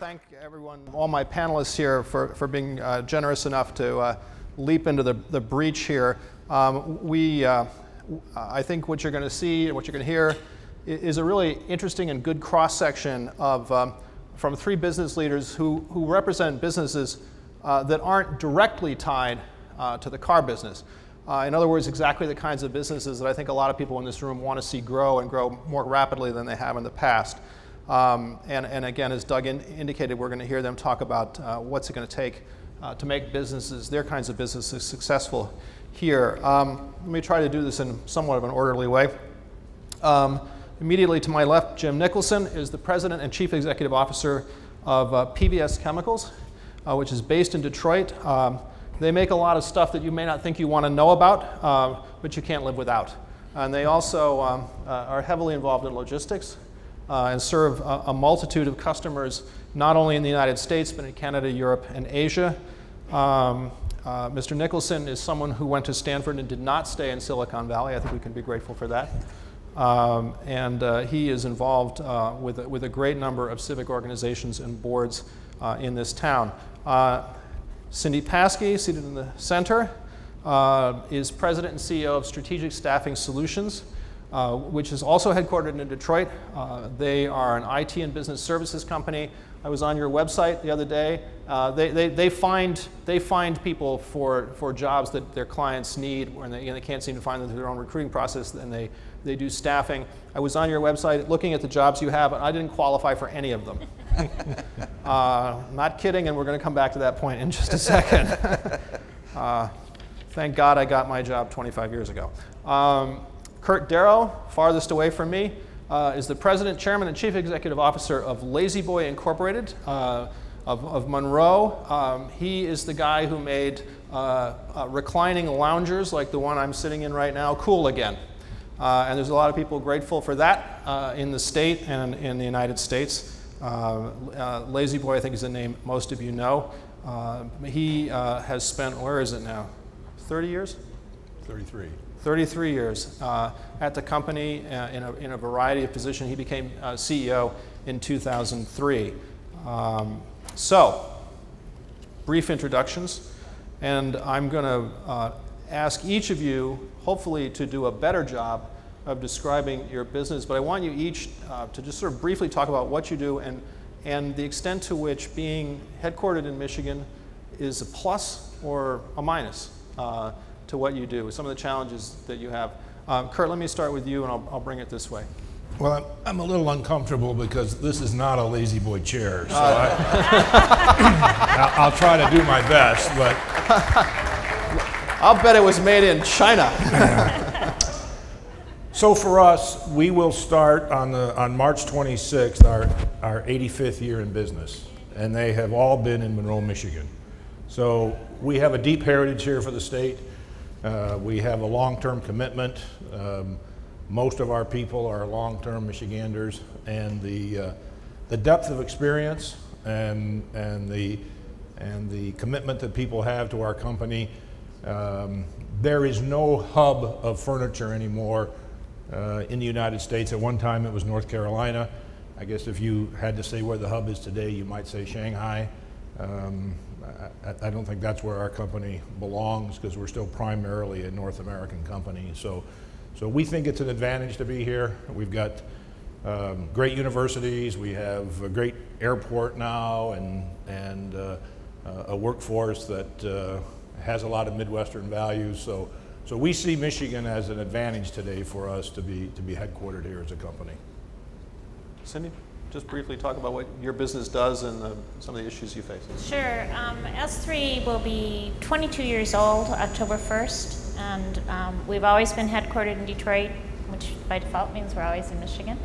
thank everyone, all my panelists here, for, for being uh, generous enough to uh, leap into the, the breach here. Um, we, uh, I think what you're going to see and what you're going to hear is a really interesting and good cross section of um, from three business leaders who, who represent businesses uh, that aren't directly tied uh, to the car business. Uh, in other words, exactly the kinds of businesses that I think a lot of people in this room want to see grow and grow more rapidly than they have in the past. Um, and, and, again, as Doug in, indicated, we're going to hear them talk about uh, what's it going to take uh, to make businesses, their kinds of businesses, successful here. Um, let me try to do this in somewhat of an orderly way. Um, immediately to my left, Jim Nicholson is the president and chief executive officer of uh, PVS Chemicals, uh, which is based in Detroit. Um, they make a lot of stuff that you may not think you want to know about, uh, but you can't live without. And they also um, uh, are heavily involved in logistics and serve a, a, multitude of customers, not only in the United States, but in Canada, Europe, and Asia. Um, uh, Mr. Nicholson is someone who went to Stanford and did not stay in Silicon Valley. I think we can be grateful for that. Um, and uh, he is involved uh, with, a, with a great number of civic organizations and boards uh, in this town. Uh, Cindy Pasky, seated in the center, uh, is president and CEO of Strategic Staffing Solutions, which is also headquartered in Detroit. they are an IT and business services company I was on your website the other day. Uh, they, they, they, find, they find people for, for jobs that their clients need when they, and they can't seem to find them through their own recruiting process, and they, they do staffing. I was on your website looking at the jobs you have, and I didn't qualify for any of them. uh, not kidding, and we're going to come back to that point in just a second. uh, thank God I got my job 25 years ago. Um, Kurt Darrow, farthest away from me, uh, is the president, chairman, and chief executive officer of La-Z-Boy Incorporated uh, of, of, Monroe. Um, he is the guy who made uh, uh reclining loungers like the one I'm sitting in right now cool again. Uh, and there's a lot of people grateful for that uh, in the state and in the United States. La-Z-Boy, I think, is a name most of you know. he has spent, where is it now? 30 years? 33. 33 years uh, at the company uh, in, a, in, a, variety of positions. He became uh, CEO in 2003. Um, so, brief introductions, and I'm going to uh, ask each of you, hopefully, to do a better job of describing your business. But I want you each uh, to just sort of briefly talk about what you do and, and the extent to which being headquartered in Michigan is a plus or a minus. Uh, to what you do, some of the challenges that you have. Um, Kurt, let me start with you and I'll, I'll bring it this way. Well, I'm, I'm, a little uncomfortable because this is not a La-Z-Boy chair, so I, will try to do my best, but. I'll bet it was made in China. so for us, we will start on, the, on March 26th, our, our 85th year in business, and they have all been in Monroe, Michigan. So we have a deep heritage here for the state. Uh, we have a long-term commitment. Um, most of our people are long-term Michiganders, and the uh, the depth of experience and and the and the commitment that people have to our company. Um, there is no hub of furniture anymore uh, in the United States. At one time, it was North Carolina. I guess if you had to say where the hub is today, you might say Shanghai. Um, I, I, don't think that's where our company belongs because we're still primarily a North American company. So, so we think it's an advantage to be here. We've got um, great universities. We have a great airport now, and and uh, a workforce that uh, has a lot of Midwestern values. So, so we see Michigan as an advantage today for us to be to be headquartered here as a company. Cindy just briefly talk about what your business does and the, some of the issues you face? Sure. Um, S3 will be 22 years old October 1st, and um, we've always been headquartered in Detroit, which by default means we're always in Michigan.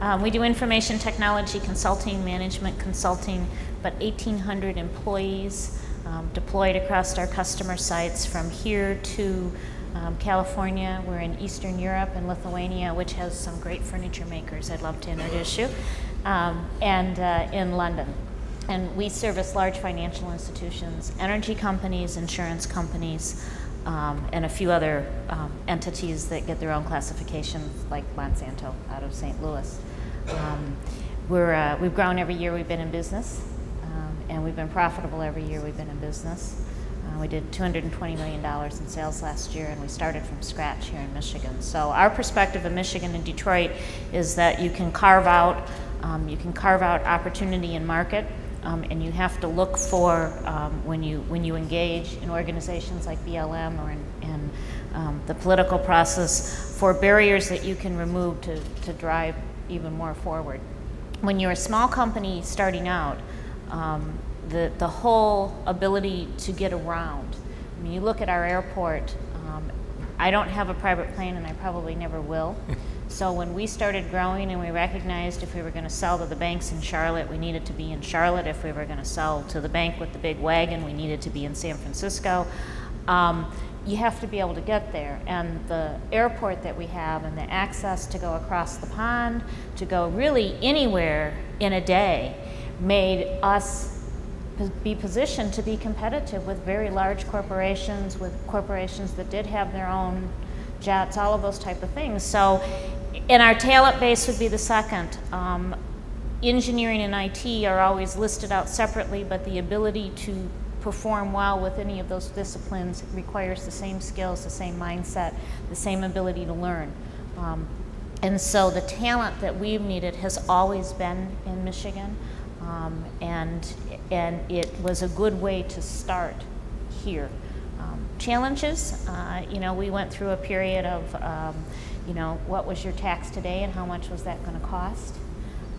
Um, we do information technology consulting, management consulting, but 1,800 employees um, deployed across our customer sites from here to um, California. We're in Eastern Europe and Lithuania, which has some great furniture makers I'd love to introduce you um, and uh, in London. And we service large financial institutions, energy companies, insurance companies, um, and a few other um, entities that get their own classifications, like Monsanto out of St. Louis. Um, we're, uh, we've grown every year we've been in business, um, and we've been profitable every year we've been in business. Uh, we did $220 million in sales last year, and we started from scratch here in Michigan. So our perspective of Michigan and Detroit is that you can carve out, um, you can carve out opportunity and market, um, and you have to look for um, when you when you engage in organizations like BLM or in, in um, the political process for barriers that you can remove to, to drive even more forward. When you're a small company starting out, um, the, the whole ability to get around. I mean, you look at our airport, I don't have a private plane and I probably never will. so when we started growing and we recognized if we were going to sell to the banks in Charlotte, we needed to be in Charlotte. If we were going to sell to the bank with the big wagon, we needed to be in San Francisco. Um, you have to be able to get there. And the airport that we have and the access to go across the pond, to go really anywhere in a day, made us be positioned to be competitive with very large corporations, with corporations that did have their own jets, all of those type of things. So, and our talent base would be the second. Um, engineering and IT are always listed out separately, but the ability to perform well with any of those disciplines requires the same skills, the same mindset, the same ability to learn. Um, and so the talent that we've needed has always been in Michigan. Um, and, and it was a good way to start here. Um, challenges, uh, you know, we went through a period of, um, you know, what was your tax today and how much was that going to cost?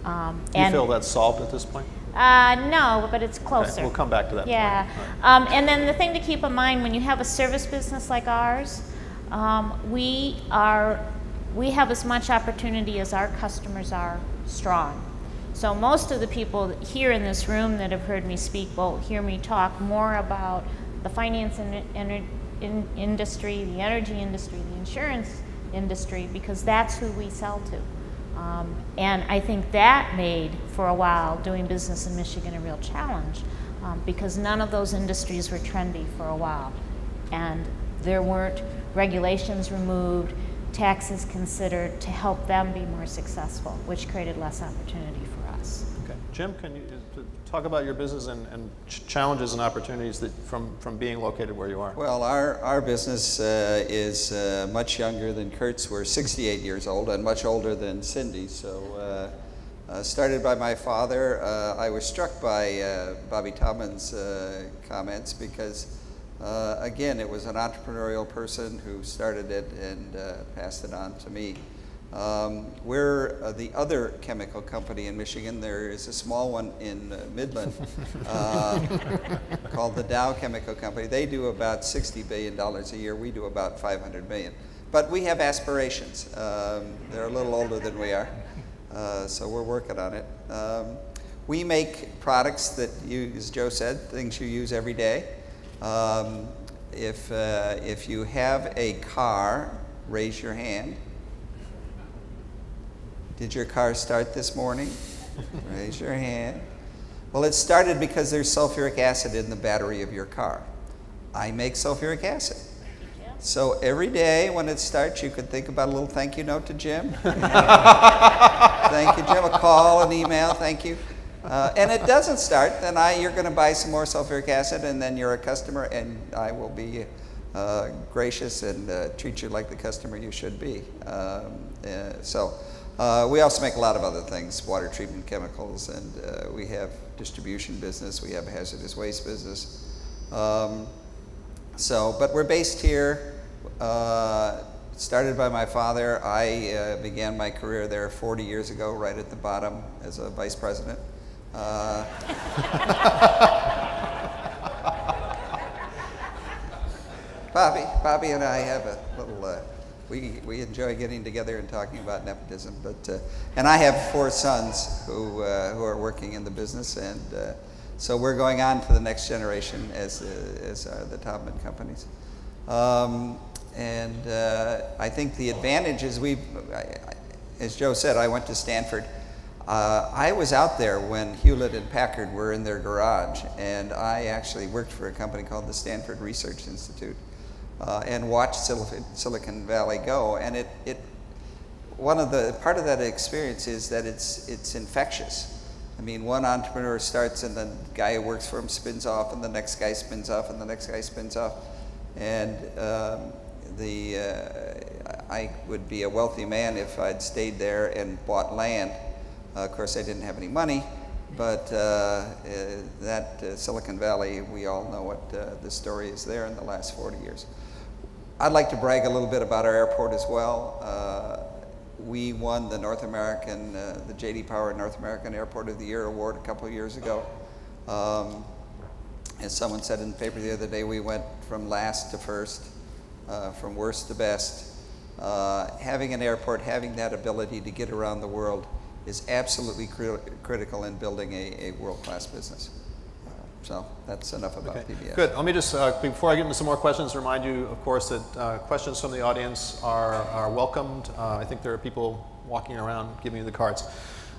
Um, Do you feel that's solved at this point? Uh, no, but it's closer. Okay, we'll come back to that. Yeah. Right. Um, and then the thing to keep in mind when you have a service business like ours, um, we are we have as much opportunity as our customers are strong. So most of the people here in this room that have heard me speak will hear me talk more about the finance in, in, in industry, the energy industry, the insurance industry, because that's who we sell to. Um, and I think that made, for a while, doing business in Michigan a real challenge um, because none of those industries were trendy for a while. And there weren't regulations removed, taxes considered to help them be more successful, which created less opportunity Jim, can you uh, talk about your business and, and challenges and opportunities that from, from being located where you are? Well, our, our business uh, is uh, much younger than Kurt's. We're 68 years old and much older than Cindy. So, uh, uh started by my father. Uh, I was struck by Bobby Taubman's comments because, again, it was an entrepreneurial person who started it and passed it on to me. Um, we're uh, the other chemical company in Michigan. There is a small one in uh, Midland uh, called the Dow Chemical Company. They do about $60 billion a year. We do about 500 million. But we have aspirations. Um, they're a little older than we are, uh, so we're working on it. Um, we make products that you, as Joe said, things you use every day. Um, if, uh, if you have a car, raise your hand. Did your car start this morning? Raise your hand. Well, it started because there's sulfuric acid in the battery of your car. I make sulfuric acid. So every day when it starts, you could think about a little thank you note to Jim. thank you, Jim. A call, an email, thank you. Uh, and it doesn't start, then I, you're going to buy some more sulfuric acid, and then you're a customer, and I will be uh, gracious and uh, treat you like the customer you should be. Um, uh, so uh, we also make a lot of other things, water treatment chemicals, and uh, we have distribution business, we have hazardous waste business. Um, so, but we're based here, uh, started by my father. I uh, began my career there 40 years ago, right at the bottom as a vice president. Uh, Bobby, Bobby and I have a little uh, we, we enjoy getting together and talking about nepotism. But uh, and I have four sons who uh, who are working in the business, and uh, so we're going on to the next generation as uh, as the Taubman companies. Um, and uh, I think the advantage is we, as Joe said, I went to Stanford. Uh, I was out there when Hewlett and Packard were in their garage, and I actually worked for a company called the Stanford Research Institute uh, and watched Silicon Valley go. And it, it, one of the part of that experience is that it's it's infectious. I mean, one entrepreneur starts, and the guy who works for him spins off, and the next guy spins off, and the next guy spins off, and um, the uh, I would be a wealthy man if I'd stayed there and bought land. Uh, of course, I didn't have any money, but uh, uh that uh, Silicon Valley, we all know what uh, the story is there in the last 40 years. I'd like to brag a little bit about our airport as well. we won the North American, the J.D. Power North American Airport of the Year award a couple of years ago. Um, as someone said in the paper the other day, we went from last to first, uh, from worst to best. Uh, having an airport, having that ability to get around the world is absolutely cri critical in building a, a world-class business. Uh, so that's enough about okay. PVS. Good. Let me just, uh, before I get into some more questions, remind you, of course, that uh, questions from the audience are, are welcomed. Uh, I think there are people walking around giving you the cards.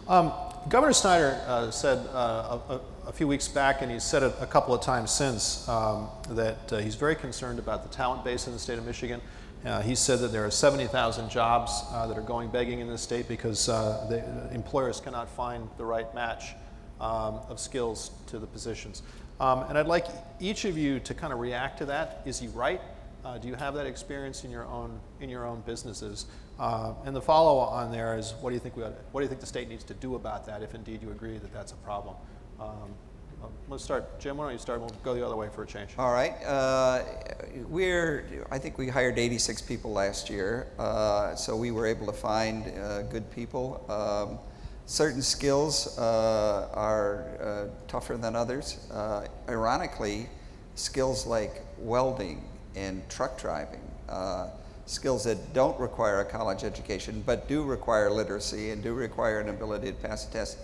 Um, Governor Snyder uh, said uh, a, a, few weeks back, and he's said it a couple of times since, um, that he's very concerned about the talent base in the state of Michigan. Uh, he said that there are 70,000 jobs uh, that are going begging in the state because uh, the employers cannot find the right match um, of skills to the positions. Um, and I'd like each of you to kind of react to that. Is he right? Uh, do you have that experience in your own in your own businesses? Uh, and the follow on there is, what do you think we ought, what do you think the state needs to do about that, if indeed you agree that that's a problem? Um, um, let's start. Jim, why don't you start? We'll go the other way for a change. All right. Uh, we're, I think we hired 86 people last year, uh, so we were able to find uh, good people. Um, certain skills uh, are uh, tougher than others. Uh, ironically, skills like welding and truck driving, skills that don't require a college education but do require literacy and do require an ability to pass a test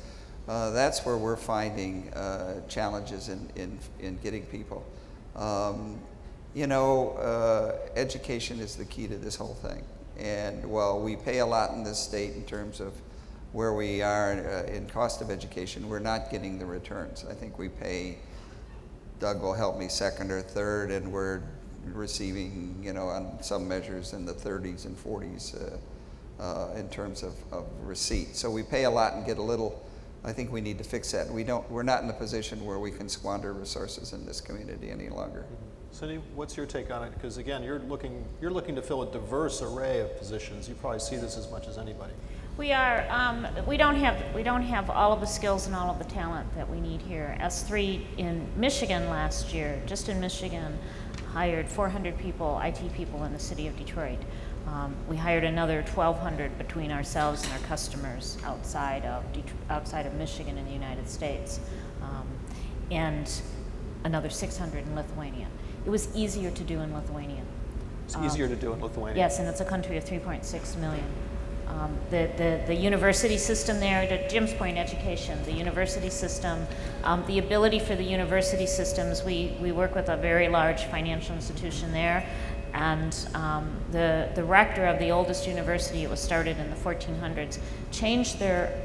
uh, that's where we're finding uh, challenges in, in, in getting people. Um, you know, uh, education is the key to this whole thing. And while we pay a lot in this state in terms of where we are uh, in cost of education, we're not getting the returns. I think we pay, Doug will help me, second or third, and we're receiving, you know, on some measures in the 30s and 40s uh, uh, in terms of, of receipt. So we pay a lot and get a little I think we need to fix that. We don't, we're not in a position where we can squander resources in this community any longer. Cindy, what's your take on it? Because again, you're looking, you're looking to fill a diverse array of positions. You probably see this as much as anybody. We are. Um, we don't have we don't have all of the skills and all of the talent that we need here. S3 in Michigan last year, just in Michigan, hired 400 people, IT people in the city of Detroit. Um, we hired another 1,200 between ourselves and our customers outside of, outside of Michigan in the United States, um, and another 600 in Lithuania. It was easier to do in Lithuania. It's um, easier to do in Lithuania. Yes, and it's a country of 3.6 million. Um, the, the, the, university system there, to Jim's point, education, the university system, um, the ability for the university systems, we, we work with a very large financial institution there and um, the, the rector of the oldest university, it was started in the 1400s, changed their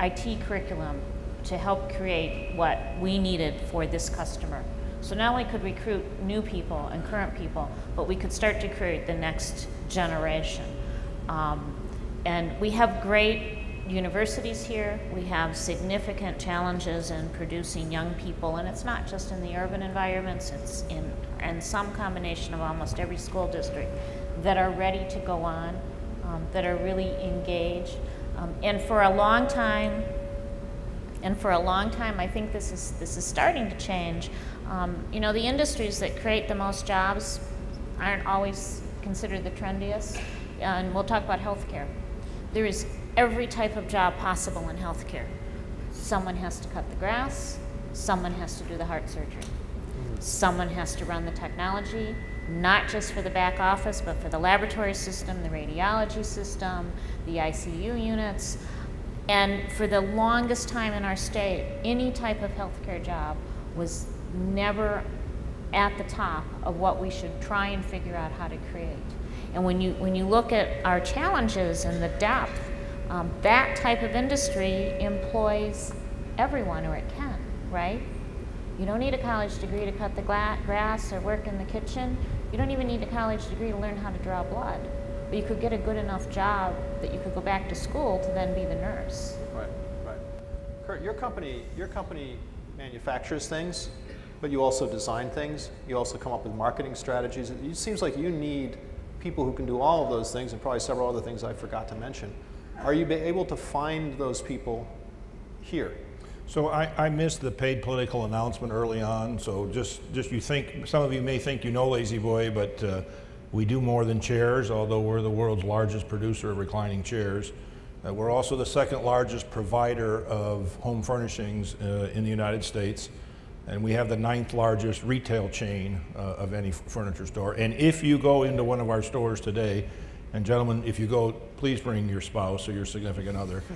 IT curriculum to help create what we needed for this customer. So not only could we recruit new people and current people, but we could start to create the next generation. Um, and we have great universities here. We have significant challenges in producing young people, and it's not just in the urban environments, it's in and some combination of almost every school district that are ready to go on, um, that are really engaged. Um, and for a long time, and for a long time, I think this is this is starting to change. Um, you know, the industries that create the most jobs aren't always considered the trendiest. And we'll talk about healthcare. There is every type of job possible in healthcare. Someone has to cut the grass, someone has to do the heart surgery, someone has to run the technology, not just for the back office, but for the laboratory system, the radiology system, the ICU units. And for the longest time in our state, any type of healthcare job was never at the top of what we should try and figure out how to create. And when you, when you look at our challenges and the depth um, that type of industry employs everyone, or it can, right? You don't need a college degree to cut the grass or work in the kitchen. You don't even need a college degree to learn how to draw blood. but you could get a good enough job that you could go back to school to then be the nurse. Right, right. Kurt, your company, your company manufactures things, but you also design things. You also come up with marketing strategies. It seems like you need people who can do all of those things and probably several other things I forgot to mention. Are you able to find those people here? So I, I missed the paid political announcement early on. So just, just you think, some of you may think you know La-Z-Boy, but uh, we do more than chairs, although we're the world's largest producer of reclining chairs. Uh, we're also the second largest provider of home furnishings uh, in the United States. And we have the ninth largest retail chain uh, of any furniture store. And if you go into one of our stores today, and gentlemen, if you go, please bring your spouse or your significant other.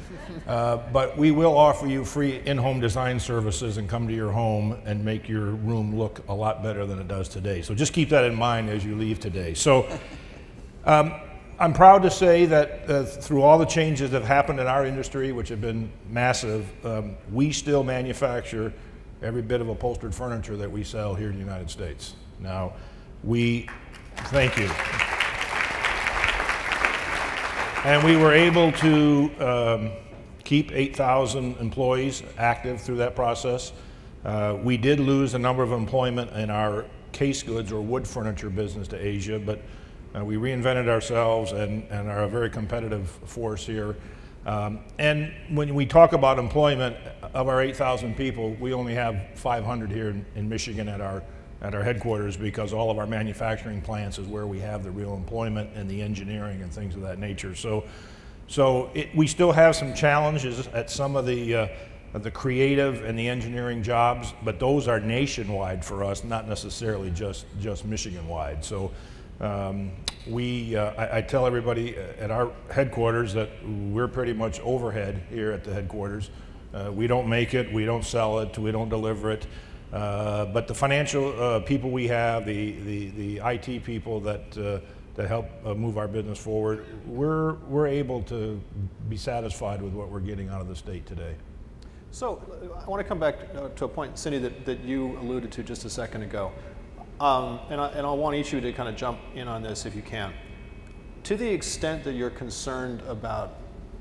Uh, but we will offer you free in-home design services and come to your home and make your room look a lot better than it does today. So just keep that in mind as you leave today. So um, I'm proud to say that uh, through all the changes that have happened in our industry, which have been massive, um, we still manufacture every bit of upholstered furniture that we sell here in the United States. Now, we, thank you. And we were able to um, keep 8,000 employees active through that process. Uh, we did lose a number of employment in our case goods or wood furniture business to Asia, but uh, we reinvented ourselves and, and are a very competitive force here. Um, and when we talk about employment, of our 8,000 people, we only have 500 here in, in Michigan at our at our headquarters because all of our manufacturing plants is where we have the real employment and the engineering and things of that nature. So, so it, we still have some challenges at some of the, uh, the creative and the engineering jobs, but those are nationwide for us, not necessarily just, just Michigan-wide. So um, we, uh, I, I, tell everybody at our headquarters that we're pretty much overhead here at the headquarters. Uh, we don't make it, we don't sell it, we don't deliver it. Uh, but the financial uh, people we have, the, the, the IT people that, uh, that help uh, move our business forward, we're, we're able to be satisfied with what we're getting out of the state today. So I want to come back uh, to a point, Cindy, that, that you alluded to just a second ago. Um, and, I, and I want each of you to kind of jump in on this if you can. To the extent that you're concerned about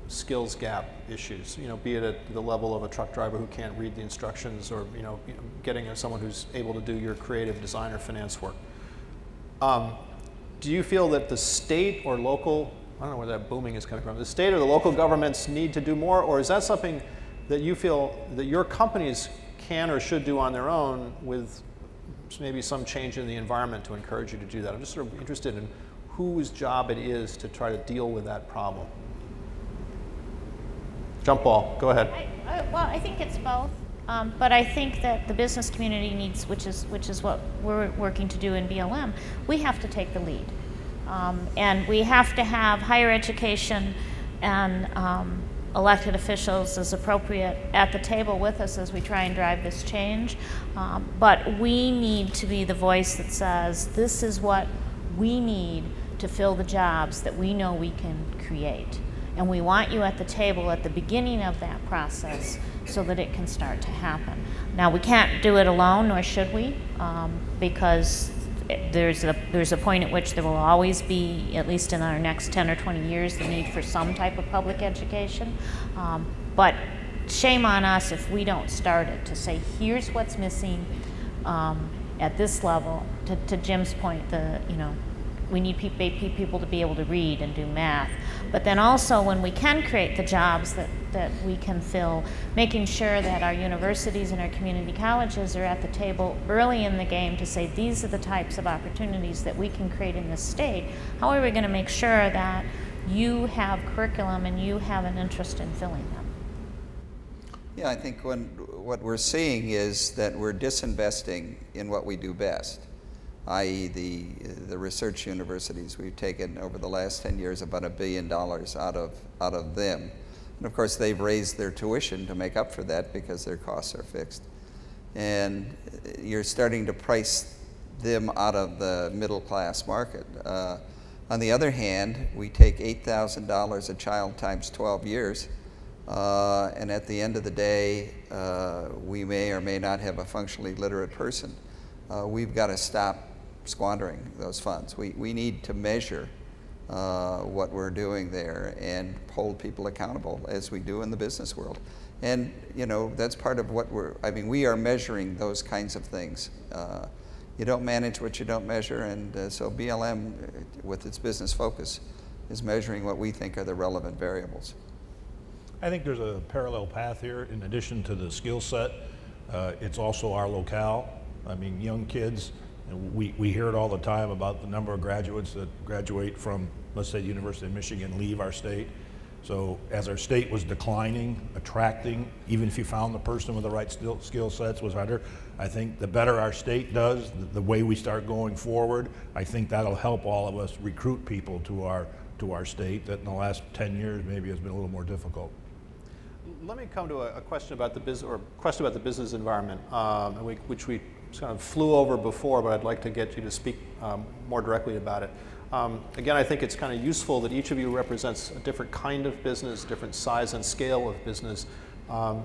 skills gap issues, you know, be it at the level of a truck driver who can't read the instructions or, you know, getting someone who's able to do your creative design or finance work. Um, do you feel that the state or local, I don't know where that booming is coming from, the state or the local governments need to do more, or is that something that you feel that your companies can or should do on their own with maybe some change in the environment to encourage you to do that? I'm just sort of interested in whose job it is to try to deal with that problem. Jump ball, go ahead. I, I, well, I think it's both. Um, but I think that the business community needs, which is, which is what we're working to do in BLM, we have to take the lead. Um, and we have to have higher education and um, elected officials as appropriate at the table with us as we try and drive this change. Um, but we need to be the voice that says this is what we need to fill the jobs that we know we can create. And we want you at the table at the beginning of that process so that it can start to happen. Now, we can't do it alone, nor should we, um, because there's a, there's a point at which there will always be, at least in our next 10 or 20 years, the need for some type of public education. Um, but shame on us if we don't start it to say, here's what's missing um, at this level. To, to Jim's point, the, you know, we need people to be able to read and do math. But then also when we can create the jobs that, that we can fill, making sure that our universities and our community colleges are at the table early in the game to say these are the types of opportunities that we can create in this state. How are we going to make sure that you have curriculum and you have an interest in filling them? Yeah, I think when, what we're seeing is that we're disinvesting in what we do best i.e. the, the research universities. We've taken over the last 10 years about a billion dollars out of, out of them. And of course, they've raised their tuition to make up for that because their costs are fixed. And you're starting to price them out of the middle class market. Uh, on the other hand, we take $8,000 a child times 12 years, uh, and at the end of the day, uh, we may or may not have a functionally literate person. Uh, we've got to stop squandering those funds. We, we need to measure uh, what we're doing there and hold people accountable as we do in the business world. And you know that's part of what we're. I mean, we are measuring those kinds of things. Uh, you don't manage what you don't measure, and uh, so BLM, uh, with its business focus, is measuring what we think are the relevant variables. I think there's a parallel path here. In addition to the skill set, uh, it's also our locale. I mean, young kids, and we, we hear it all the time about the number of graduates that graduate from, let's say, the University of Michigan, leave our state. So as our state was declining, attracting, even if you found the person with the right skill, skill sets was harder. I think the better our state does, the, the way we start going forward, I think that'll help all of us recruit people to our, to our state that in the last 10 years maybe has been a little more difficult. Let me come to a, a question about the business or question about the business environment, um, which we kind of flew over before, but I'd like to get you to speak um, more directly about it. Um, again, I think it's kind of useful that each of you represents a different kind of business, different size and scale of business. Um,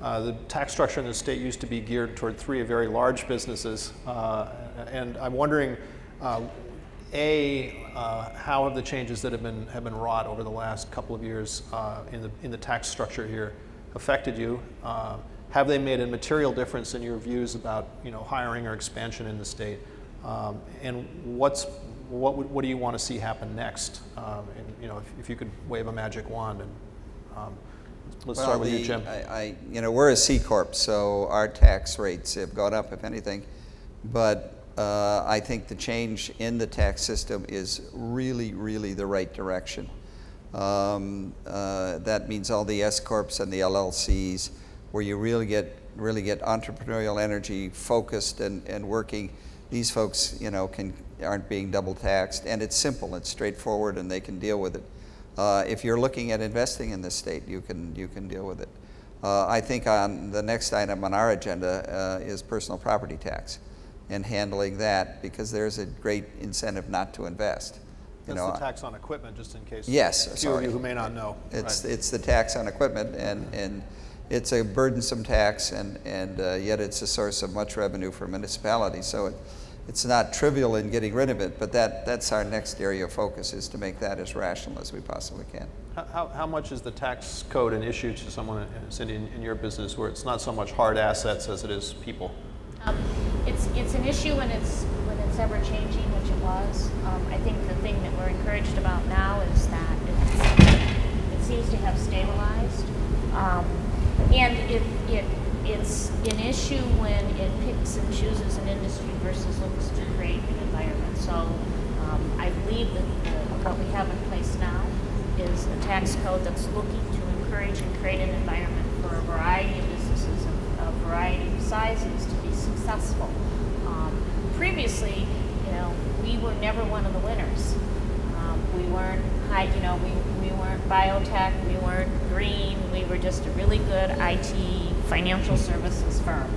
uh, the tax structure in the state used to be geared toward three very large businesses, uh, and I'm wondering, uh, a, uh, how have the changes that have been have been wrought over the last couple of years uh, in the in the tax structure here affected you? Have they made a material difference in your views about you know hiring or expansion in the state? Um, and what's what, would, what do you want to see happen next? Um, and, you know, if, if, you could wave a magic wand and um, let's well, start with the, you, Jim. I, I, you know, we're a C corp, so our tax rates have gone up, if anything. But uh, I think the change in the tax system is really, really the right direction. Um, uh, that means all the S corps and the LLCs, where you really get really get entrepreneurial energy focused and, and working. These folks, you know, can aren't being double taxed, and it's simple, it's straightforward, and they can deal with it. Uh, if you're looking at investing in this state, you can, you can deal with it. Uh, I think on the next item on our agenda uh, is personal property tax and handling that because there's a great incentive not to invest. You That's know, the tax on equipment, just in case. Yes, a few sorry. of you who may not know. It's right. it's the tax on equipment, and and it's a burdensome tax, and and uh, yet it's a source of much revenue for municipalities. So it, it's not trivial in getting rid of it, but that, that's our next area of focus is to make that as rational as we possibly can. How, how much is the tax code an issue to someone, Cindy, in, in your business where it's not so much hard assets as it is people? Um, it's, it's an issue when it's, when it's ever changing, which it was. Um, I think the thing that we're encouraged about now is that it seems to have stabilized. Um, and it, it it's an issue when it picks and chooses an industry versus looks to create an environment. So um, I believe that the, what we have in place now is a tax code that's looking to encourage and create an environment for a variety of businesses of a variety of sizes to be successful. Um, previously, you know, we were never one of the winners. Um, we weren't high, you know, we, we biotech, we weren't green, we were just a really good IT financial services firm.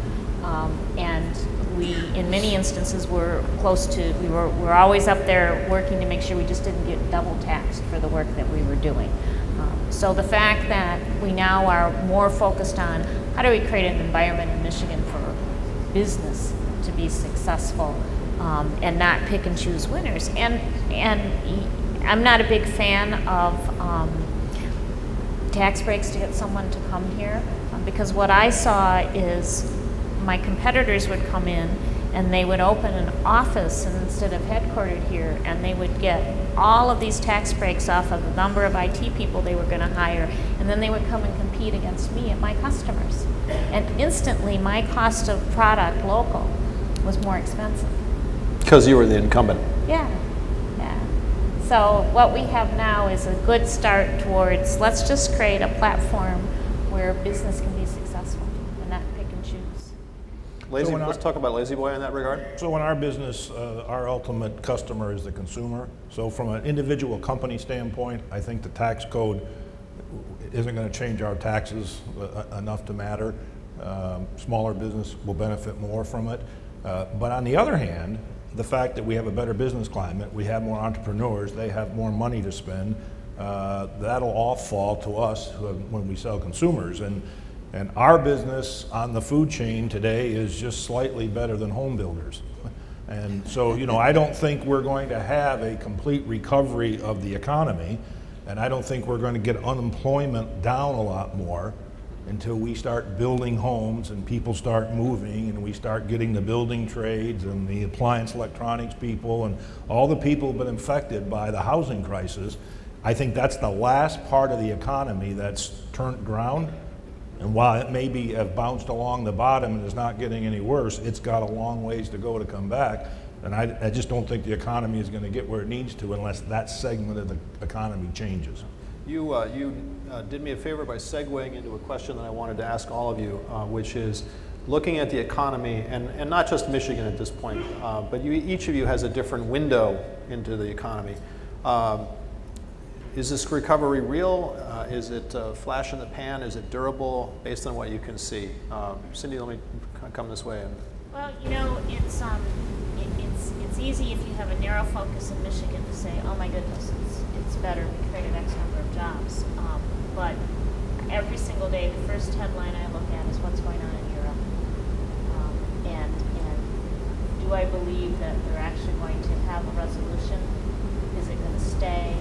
Um, and we, in many instances, were close to, we were, were always up there working to make sure we just didn't get double taxed for the work that we were doing. Um, so the fact that we now are more focused on how do we create an environment in Michigan for business to be successful um, and not pick and choose winners. And, and I'm not a big fan of um, tax breaks to get someone to come here because what I saw is my competitors would come in and they would open an office instead of headquartered here and they would get all of these tax breaks off of the number of IT people they were going to hire and then they would come and compete against me and my customers. And instantly my cost of product local was more expensive. Because you were the incumbent. Yeah. So what we have now is a good start towards let's just create a platform where business can be successful and not pick and choose. Lazy, so let's our, talk about La-Z-Boy in that regard. So in our business, uh, our ultimate customer is the consumer. So from an individual company standpoint, I think the tax code isn't going to change our taxes uh, enough to matter. Um, smaller business will benefit more from it. Uh, but on the other hand, the fact that we have a better business climate, we have more entrepreneurs, they have more money to spend, uh, that'll all fall to us when we sell consumers. And, and our business on the food chain today is just slightly better than home builders. And so, you know, I don't think we're going to have a complete recovery of the economy, and I don't think we're going to get unemployment down a lot more until we start building homes and people start moving and we start getting the building trades and the appliance electronics people and all the people who've been infected by the housing crisis. I think that's the last part of the economy that's turned ground. And while it may be have bounced along the bottom and is not getting any worse, it's got a long ways to go to come back. And I, I just don't think the economy is going to get where it needs to unless that segment of the economy changes. You, uh, you uh, did me a favor by segueing into a question that I wanted to ask all of you, uh, which is looking at the economy, and, and not just Michigan at this point, uh, but you, each of you has a different window into the economy. Um, is this recovery real? Uh, is it a flash in the pan? Is it durable based on what you can see? Um, Cindy, let me come this way. Well, you know, it's, um, it, it's, it's easy if you have a narrow focus in Michigan to say, oh my goodness, it's, it's better, we created X number jobs. Um, but every single day, the first headline I look at is what's going on in Europe. Um, and, and do I believe that they're actually going to have a resolution? Is it going to stay?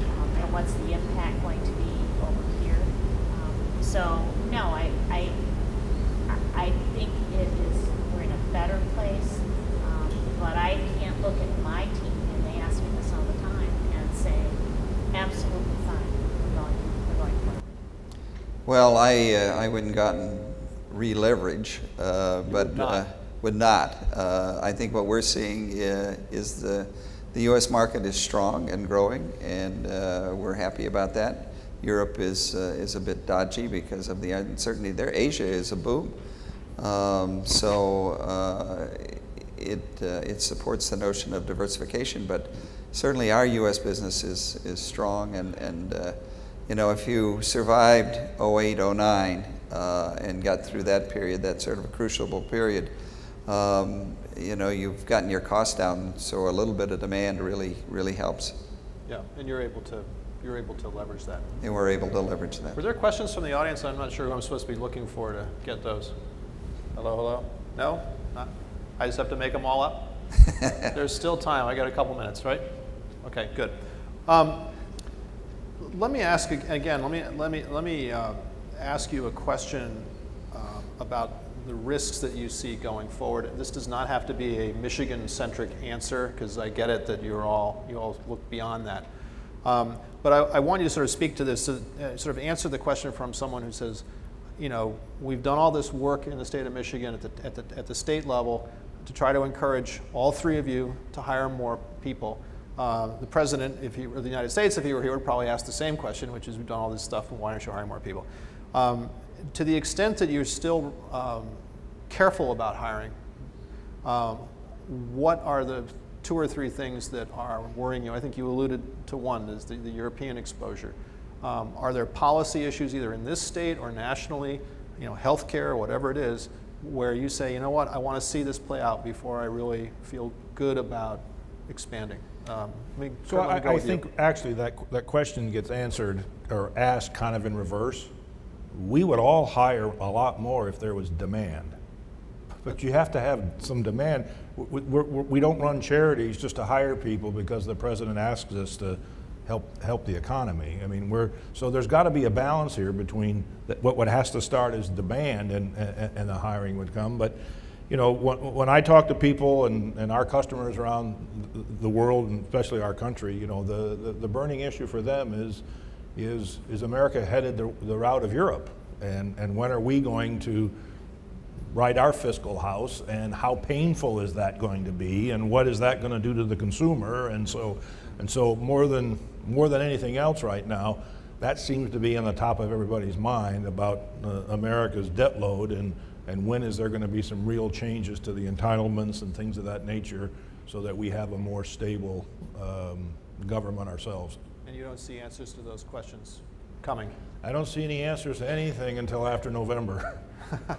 Um, and what's the impact going to be over here? Um, so, no, I, I, I think it is, we're in a better place. Um, but I can't look at my team, and they ask me this all the time, and say, absolutely fine, we're going, we're going forward. Well, I, uh, I wouldn't gotten re-leverage, uh, but not. uh, would not. Uh, I think what we're seeing uh, is the, the U.S. market is strong and growing, and uh, we're happy about that. Europe is, uh, is a bit dodgy because of the uncertainty there. Asia is a boom. Um, so uh, it, uh, it supports the notion of diversification, but certainly our U.S. business is, is strong. And, and uh, you know, if you survived 08, 09 uh, and got through that period, that sort of a crucible period, um, you know, you've gotten your costs down, so a little bit of demand really, really helps. Yeah, and you're able to, you're able to leverage that. And we're able to leverage that. Were there questions from the audience? I'm not sure who I'm supposed to be looking for to get those. Hello, hello? No? Not? I just have to make them all up? There's still time. I got a couple minutes, right? Okay, good. Um, let me ask again. Let me let me let me uh, ask you a question uh, about the risks that you see going forward. This does not have to be a Michigan-centric answer because I get it that you're all you all look beyond that. Um, but I, I want you to sort of speak to this, uh, sort of answer the question from someone who says, you know, we've done all this work in the state of Michigan at the, at the, at the state level to try to encourage all three of you to hire more people. Uh, the president, if he were the United States, if he were here, would probably ask the same question, which is, we've done all this stuff, and why aren't you hiring more people? Um, to the extent that you're still um, careful about hiring, um, what are the two or three things that are worrying you? I think you alluded to one, is the, the European exposure. Um, are there policy issues either in this state or nationally, you know, healthcare or whatever it is, where you say, you know what, I want to see this play out before I really feel good about expanding? Um, So I, I with you. think actually that, that question gets answered or asked kind of in reverse. We would all hire a lot more if there was demand. But you have to have some demand. We, we, we we don't run charities just to hire people because the president asks us to help, help the economy. I mean, we're, so there's got to be a balance here between what, what has to start is demand and, and, and the hiring would come. But, you know, when, when I talk to people and, and our customers around the- world, and especially our country, you know, the, the, the burning issue for them is, is, is America headed the, the route of Europe? And, and when are we going to right our fiscal house? And how painful is that going to be? And what is that going to do to the consumer? And so and so more than more than anything else right now that seems to be on the top of everybody's mind about uh, America's debt load. And and when is there going to be some real changes to the entitlements and things of that nature so that we have a more stable um, government ourselves. And you don't see answers to those questions coming. I don't see any answers to anything until after November.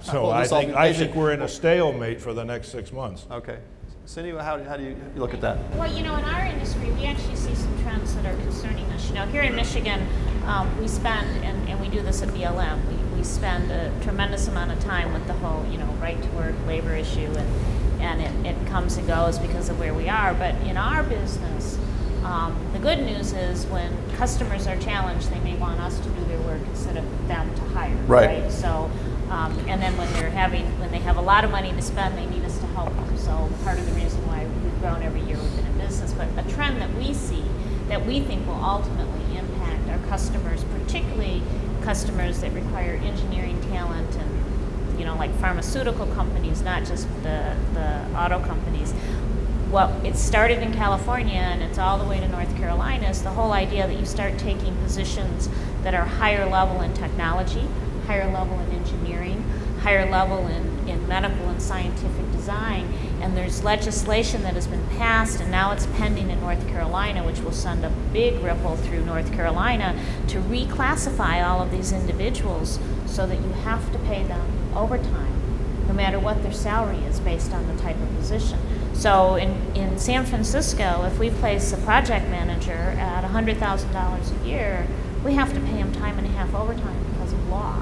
So Well, I think, I think we're in a stalemate for the next six months. Okay. Cindy, how, how do you look at that? Well, you know, in our industry, we actually see some trends that are concerning us. You know, here in Michigan, um, we spend, and, and we do this at BLM, we, we spend a tremendous amount of time with the whole, you know, right to work labor issue. And, and it, it comes and goes because of where we are. But in our business, um, the good news is when customers are challenged, they may want us to do their work instead of them to hire. Right. So, um, and then when they're having, when they have a lot of money to spend, they need us to help them. So part of the reason why we've grown every year we've been in business, but a trend that we see that we think will ultimately impact our customers, particularly customers that require engineering talent and you know like pharmaceutical companies, not just the the auto companies. What it started in California and it's all the way to North Carolina is the whole idea that you start taking positions that are higher level in technology, higher level in engineering, higher level in, in medical and scientific design. And there's legislation that has been passed, and now it's pending in North Carolina, which will send a big ripple through North Carolina to reclassify all of these individuals so that you have to pay them overtime, no matter what their salary is based on the type of position. So in, in San Francisco, if we place a project manager at $100,000 a year, we have to pay him time and a half overtime because of law.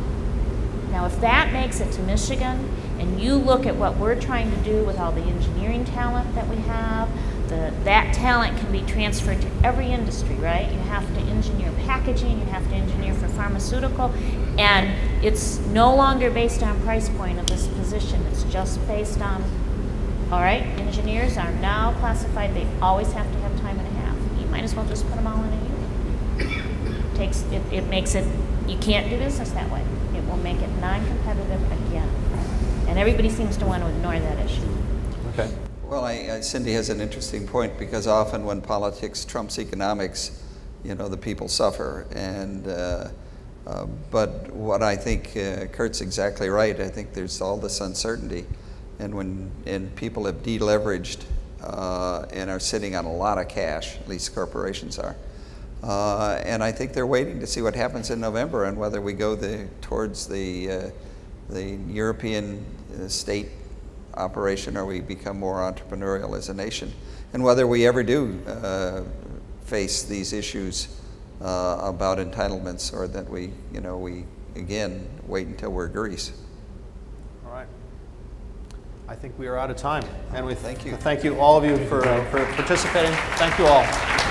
Now, if that makes it to Michigan, and you look at what we're trying to do with all the engineering talent that we have, the, that talent can be transferred to every industry, right? You have to engineer packaging, you have to engineer for pharmaceutical, and it's no longer based on price point of this position. It's just based on, all right, engineers are now classified, they always have to have time and a half. You might as well just put them all in a union takes it, it makes it you can't do business that way. It will make it non-competitive again, and everybody seems to want to ignore that issue. Okay. Well, I, I, Cindy has an interesting point because often when politics trumps economics, you know, the people suffer. And uh, uh, but what I think uh, Kurt's exactly right. I think there's all this uncertainty, and when and people have deleveraged uh, and are sitting on a lot of cash, at least corporations are. Uh, and I think they're waiting to see what happens in November and whether we go the, towards the, uh, the European uh, state operation or we become more entrepreneurial as a nation. And whether we ever do uh, face these issues uh, about entitlements or that we, you know, we again wait until we're Greece. All right. I think we are out of time. And we Thank you. Thank you all of you for, uh, for participating. Thank you all.